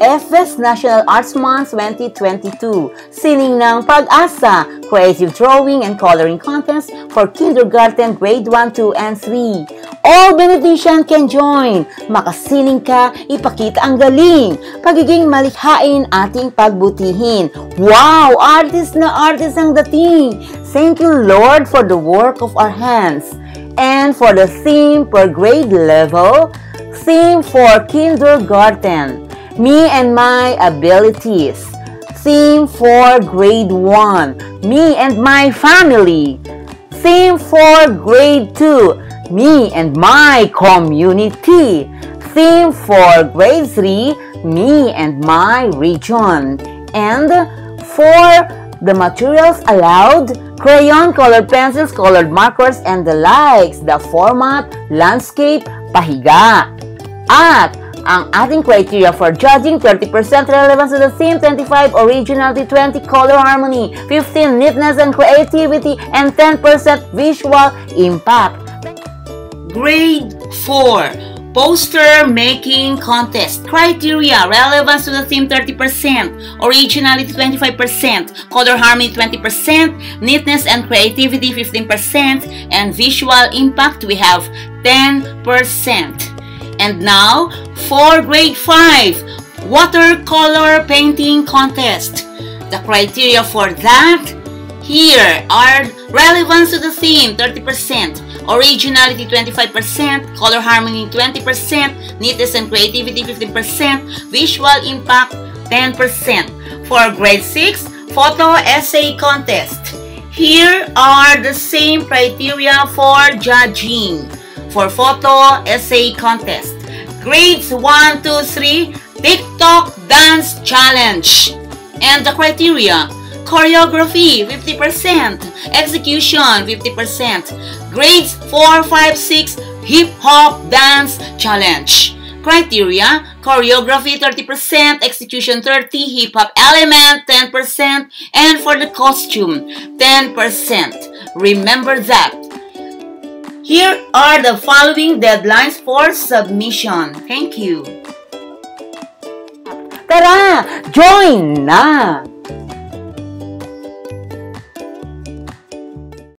FS National Arts Month 2022, sining ng Pag-asa, Creative Drawing and Coloring Contest for Kindergarten Grade 1, 2, and 3. All benefician can join. Makasining ka, ipakita ang galing. Pagiging malikhain ating pagbutihin. Wow! Artist na artist ang dating. Thank you, Lord, for the work of our hands. And for the theme per grade level, theme for kindergarten, me and my abilities. Theme for grade 1, me and my family. Theme for grade 2, me and my community. Theme for grade 3, me and my region. And for the materials allowed, crayon, colored pencils, colored markers, and the likes. The format, landscape, pahiga. At ang ating criteria for judging 30% relevance to the theme, 25 originality, 20 color harmony, 15 neatness and creativity, and 10% visual impact. Grade 4 Poster Making Contest Criteria Relevance to the theme 30% Originality 25% Color Harmony 20% Neatness and Creativity 15% And Visual Impact we have 10% And now for Grade 5 Watercolor Painting Contest The criteria for that here are relevance to the theme 30%, originality 25%, color harmony 20%, neatness and creativity 15%, visual impact 10%. For grade 6, photo essay contest. Here are the same criteria for judging. For photo essay contest. Grades 1, 2, 3, TikTok Dance Challenge. And the criteria choreography 50%, execution 50%, grades 4, 5, 6, hip hop dance challenge. Criteria, choreography 30%, execution 30, hip hop element 10%, and for the costume 10%. Remember that. Here are the following deadlines for submission. Thank you. Tara, join na!